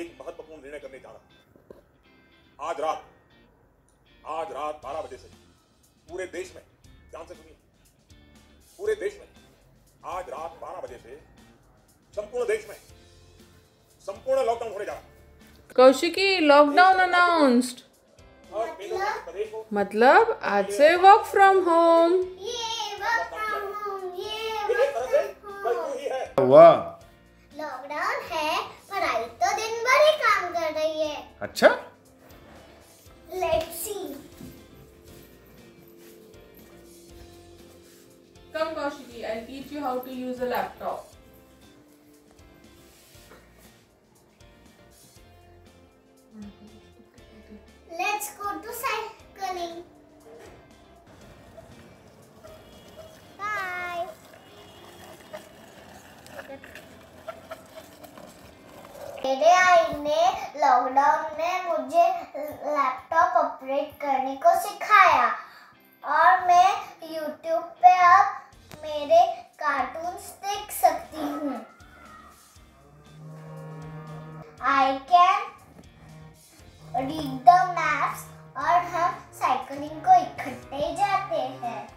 एक महत्वपूर्ण निर्णय करने जा रहा हूँ। आज रात आज रात बारह बजे से पूरे देश में ध्यान से सुनिए पूरे देश में आज रात बारह बजे से संपूर्ण देश में संपूर्ण लॉकडाउन होने जा रहा कौशिकी लॉकडाउन अनाउंस्ड मतलब आज से वर्क फ्रॉम होम वाह लॉकडाउन है। अच्छा let's see Come Kaushiki, I'll teach you how to use a laptop. Let's go to cycling bye मेरे आई ने लॉकडाउन में मुझे लैपटॉप ऑपरेट करने को सिखाया। और मैं यूट्यूब पे अब मेरे कार्टून्स देख सकती हूँ। I can read the maps और हम साइकिलिंग को इकट्ठे जाते हैं।